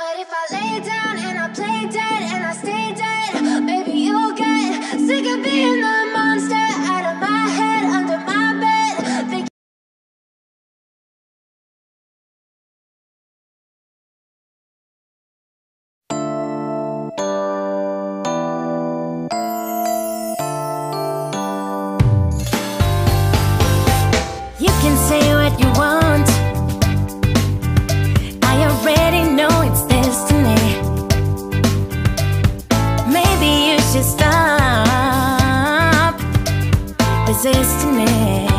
But if I lay down and I play dead and I stay Should stop resisting it.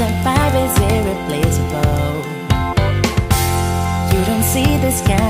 Our vibe is irreplaceable. You don't see this kind